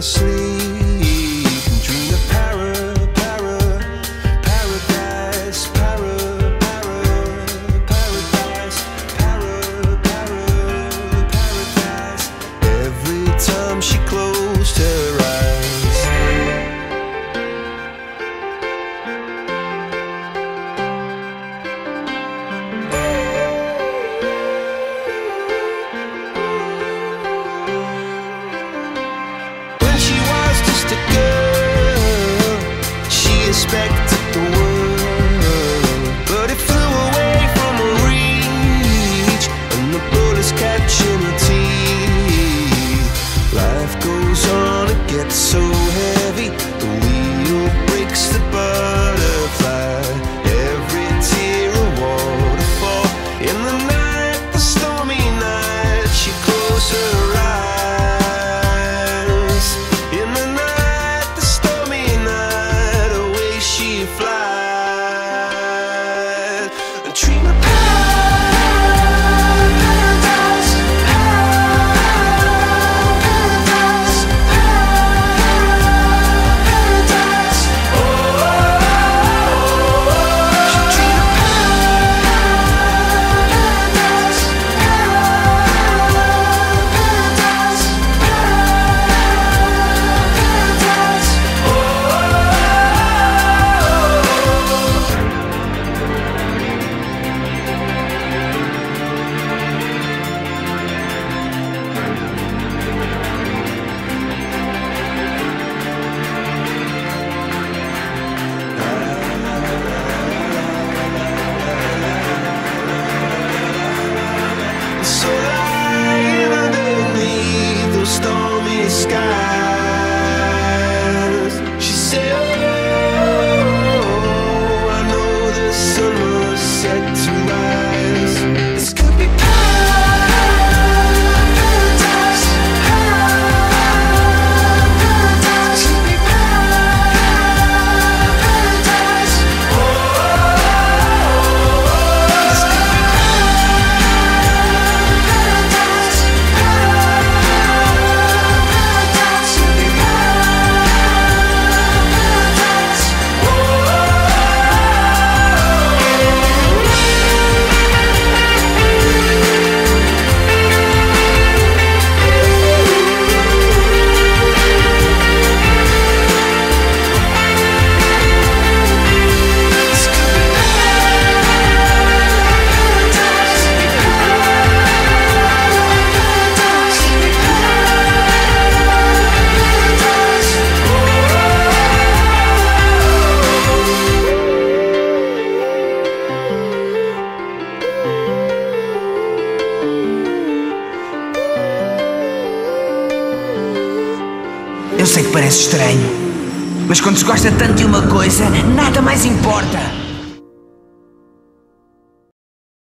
asleep and dream of para, para, paradise, para, para, paradise, para, para, paradise. Every time she closed her eyes. respect dream my sei que parece estranho, mas quando se gosta tanto de uma coisa, nada mais importa.